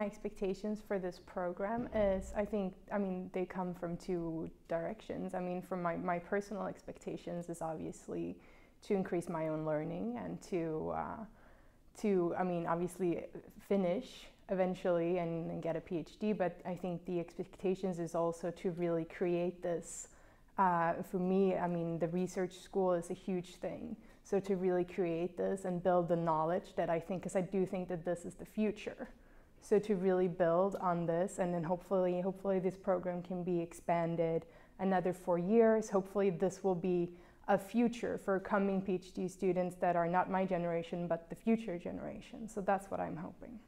My expectations for this program is I think I mean they come from two directions. I mean from my, my personal expectations is obviously to increase my own learning and to uh, to I mean obviously finish eventually and, and, get a PhD but I think the expectations is also to really create this uh, for me I mean the research school is a huge thing so to really create this and build the knowledge that I think because I do think that this is the future so to really build on this, and then hopefully, hopefully this program can be expanded another four years. Hopefully, this will be a future for coming PhD students that are not my generation, but the future generation. So that's what I'm hoping.